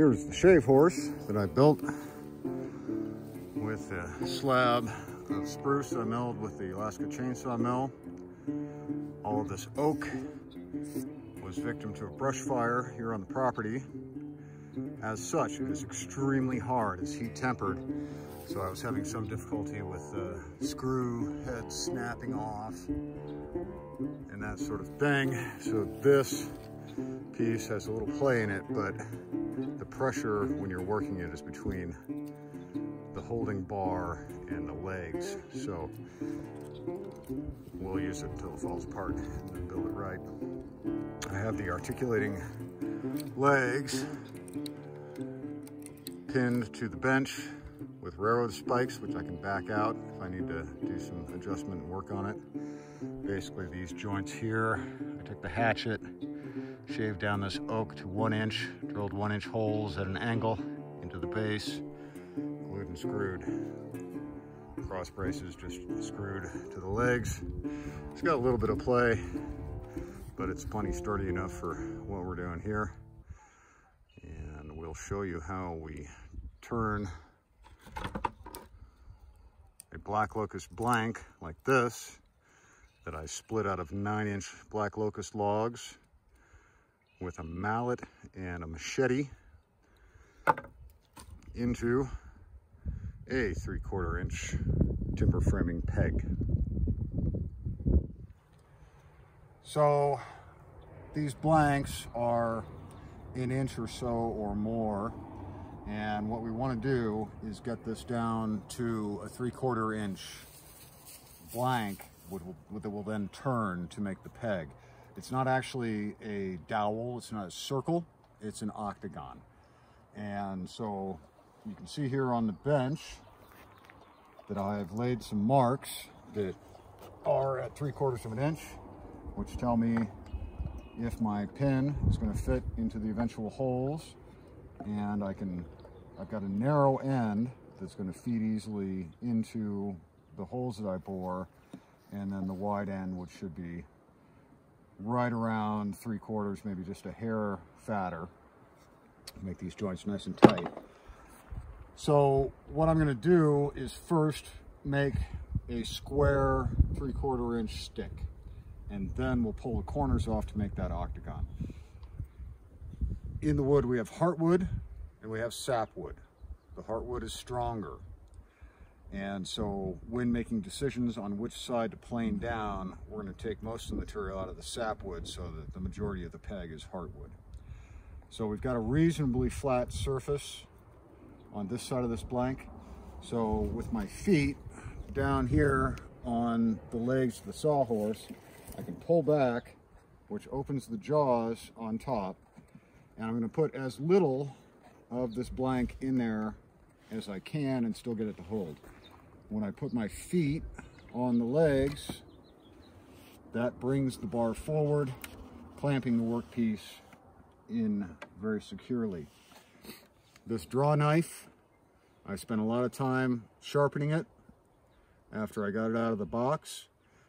Here's the shave horse that I built with a slab of spruce I milled with the Alaska chainsaw mill. All of this oak was victim to a brush fire here on the property. As such, it is extremely hard. It's heat tempered. So I was having some difficulty with the screw head snapping off and that sort of thing. So this piece has a little play in it, but pressure when you're working it is between the holding bar and the legs. So we'll use it until it falls apart and then build it right. I have the articulating legs pinned to the bench with railroad spikes, which I can back out if I need to do some adjustment and work on it. Basically these joints here, I took the hatchet, shaved down this oak to one inch, drilled one inch holes at an angle into the base, glued and screwed. Cross braces just screwed to the legs. It's got a little bit of play, but it's plenty sturdy enough for what we're doing here. And we'll show you how we turn a black locust blank like this that I split out of nine inch black locust logs with a mallet and a machete into a three quarter inch timber framing peg. So these blanks are an inch or so or more. And what we want to do is get this down to a three quarter inch blank that will then turn to make the peg. It's not actually a dowel, it's not a circle, it's an octagon. And so you can see here on the bench that I've laid some marks that are at three quarters of an inch, which tell me if my pin is going to fit into the eventual holes and I can, I've got a narrow end that's going to feed easily into the holes that I bore and then the wide end which should be right around three quarters, maybe just a hair fatter. Make these joints nice and tight. So what I'm gonna do is first make a square three quarter inch stick and then we'll pull the corners off to make that octagon. In the wood we have heartwood and we have sapwood. The heartwood is stronger and so when making decisions on which side to plane down, we're going to take most of the material out of the sapwood so that the majority of the peg is heartwood. So we've got a reasonably flat surface on this side of this blank. So with my feet down here on the legs of the sawhorse, I can pull back, which opens the jaws on top. And I'm going to put as little of this blank in there as I can and still get it to hold when I put my feet on the legs, that brings the bar forward, clamping the workpiece in very securely. This draw knife, I spent a lot of time sharpening it after I got it out of the box.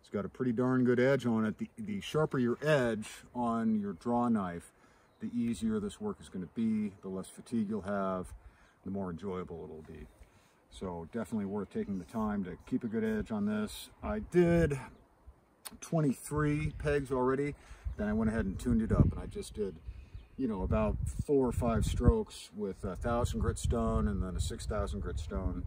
It's got a pretty darn good edge on it. The, the sharper your edge on your draw knife, the easier this work is going to be, the less fatigue you'll have, the more enjoyable it'll be. So definitely worth taking the time to keep a good edge on this. I did 23 pegs already. Then I went ahead and tuned it up and I just did, you know, about four or five strokes with a thousand grit stone and then a 6,000 grit stone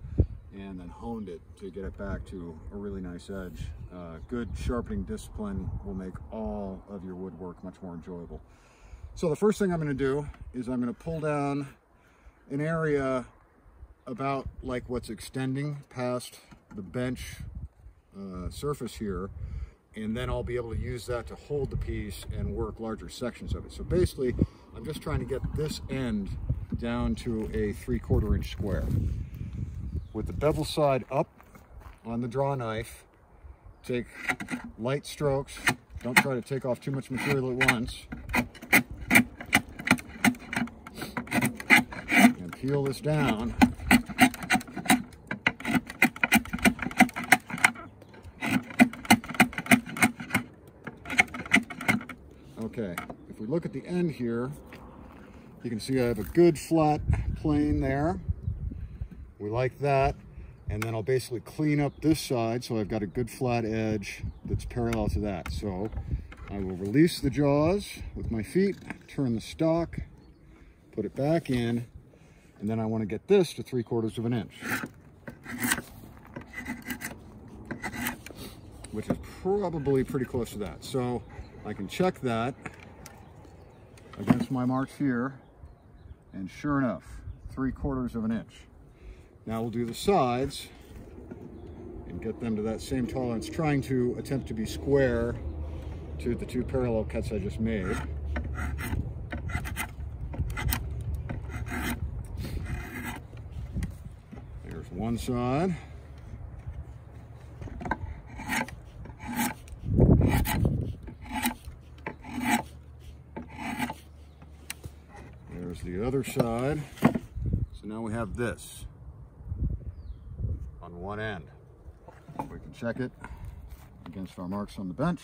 and then honed it to get it back to a really nice edge. Uh, good sharpening discipline will make all of your woodwork much more enjoyable. So the first thing I'm gonna do is I'm gonna pull down an area about like what's extending past the bench uh, surface here and then I'll be able to use that to hold the piece and work larger sections of it. So basically, I'm just trying to get this end down to a three quarter inch square. With the bevel side up on the draw knife, take light strokes. Don't try to take off too much material at once. And peel this down Okay, if we look at the end here, You can see I have a good flat plane there. We like that. And then I'll basically clean up this side so I've got a good flat edge that's parallel to that. So I will release the jaws with my feet, turn the stock, put it back in, and then I want to get this to three quarters of an inch. Which is probably pretty close to that. So I can check that against my marks here, and sure enough, three quarters of an inch. Now we'll do the sides and get them to that same tolerance, trying to attempt to be square to the two parallel cuts I just made. There's one side. There's the other side. So now we have this on one end. We can check it against our marks on the bench.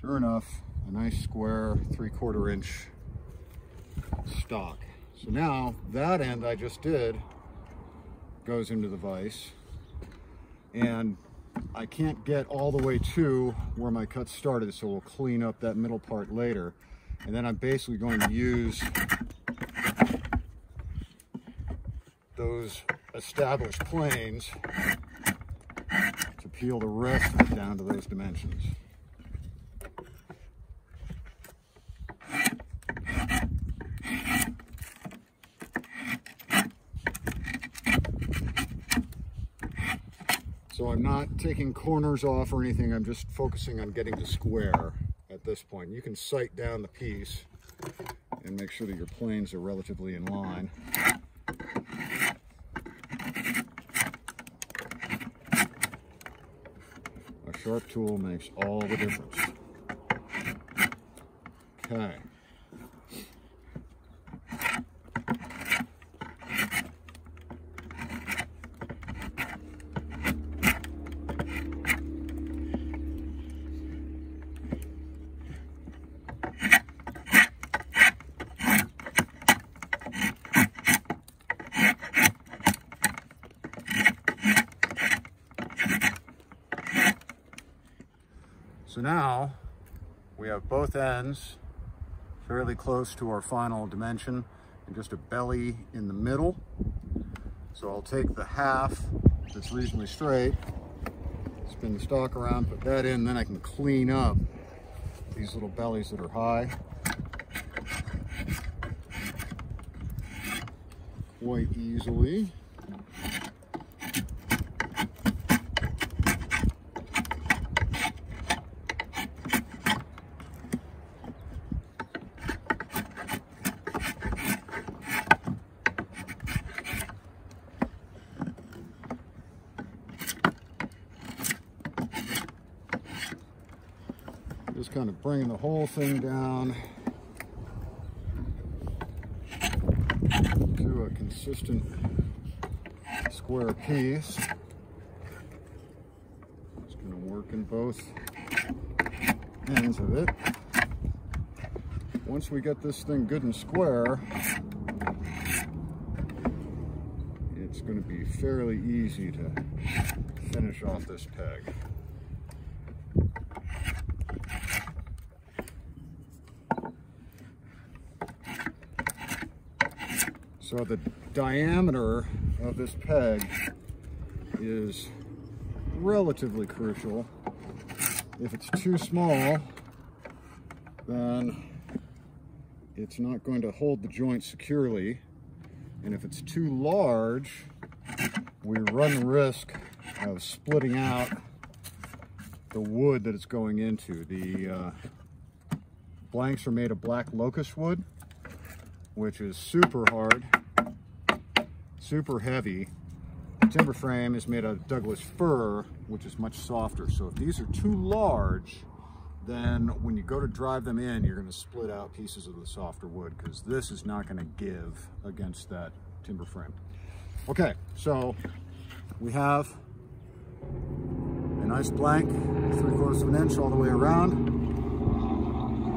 Sure enough, a nice square three quarter inch stock. So now that end I just did goes into the vise and I can't get all the way to where my cut started so we'll clean up that middle part later and then I'm basically going to use those established planes to peel the rest of it down to those dimensions. So I'm not taking corners off or anything. I'm just focusing on getting to square at this point. You can sight down the piece and make sure that your planes are relatively in line. Sharp tool makes all the difference. Okay. Now we have both ends fairly close to our final dimension and just a belly in the middle. So I'll take the half that's reasonably straight, spin the stock around, put that in, then I can clean up these little bellies that are high. Quite easily. Just kind of bringing the whole thing down to a consistent square piece. It's going to work in both ends of it. Once we get this thing good and square, it's going to be fairly easy to finish off this peg. So the diameter of this peg is relatively crucial. If it's too small, then it's not going to hold the joint securely. And if it's too large, we run the risk of splitting out the wood that it's going into. The uh, blanks are made of black locust wood, which is super hard super heavy. The timber frame is made of Douglas fir, which is much softer. So if these are too large, then when you go to drive them in, you're gonna split out pieces of the softer wood because this is not gonna give against that timber frame. Okay, so we have a nice blank, three quarters of an inch all the way around.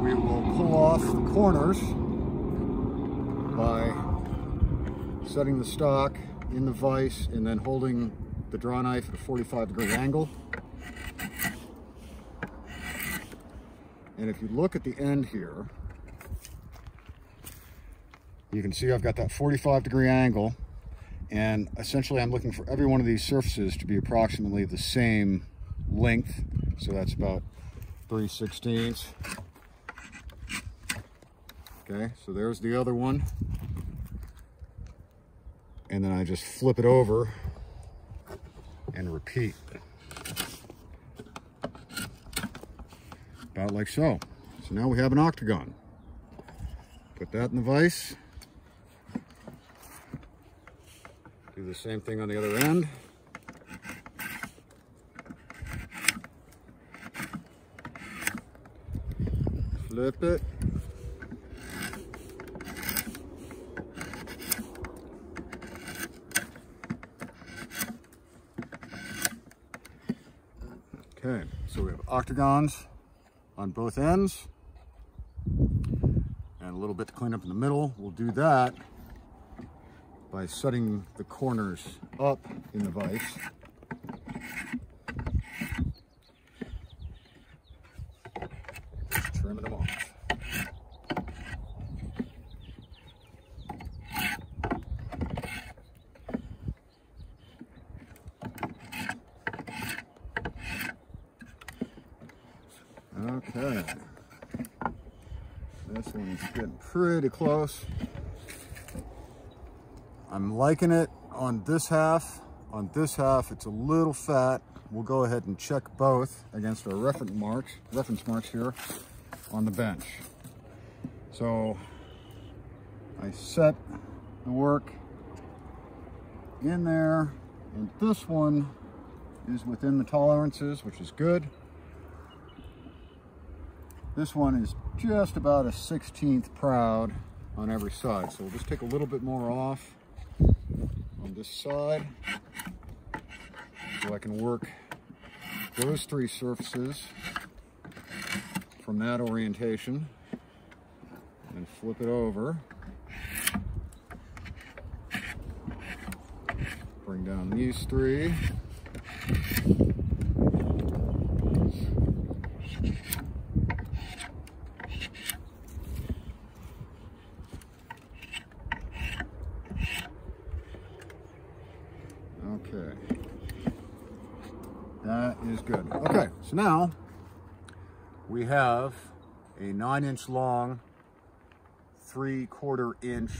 We will pull off the corners by setting the stock in the vise and then holding the draw knife at a 45 degree angle. And if you look at the end here, you can see I've got that 45 degree angle and essentially I'm looking for every one of these surfaces to be approximately the same length. So that's about 3 sixteenths. Okay, so there's the other one. And then I just flip it over and repeat. About like so. So now we have an octagon. Put that in the vise. Do the same thing on the other end. Flip it. Okay, so we have octagons on both ends and a little bit to clean up in the middle. We'll do that by setting the corners up in the vise. Trimming them off. Okay. This one's getting pretty close. I'm liking it on this half. On this half, it's a little fat. We'll go ahead and check both against our reference marks, reference marks here on the bench. So I set the work in there, and this one is within the tolerances, which is good. This one is just about a 16th proud on every side. So we'll just take a little bit more off on this side so I can work those three surfaces from that orientation and flip it over. Bring down these three. Okay. That is good. Okay, so now we have a nine inch long, three quarter inch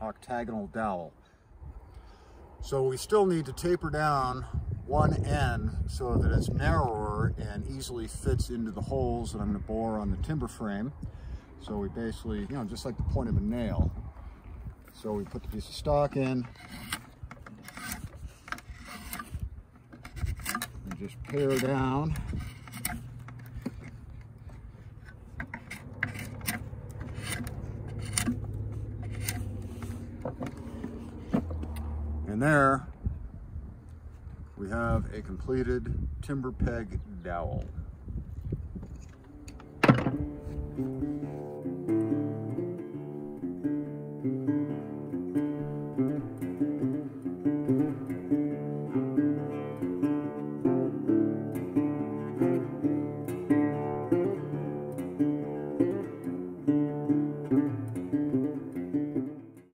octagonal dowel. So we still need to taper down one end so that it's narrower and easily fits into the holes that I'm gonna bore on the timber frame. So we basically, you know, just like the point of a nail. So we put the piece of stock in, just pare down. And there we have a completed timber peg dowel.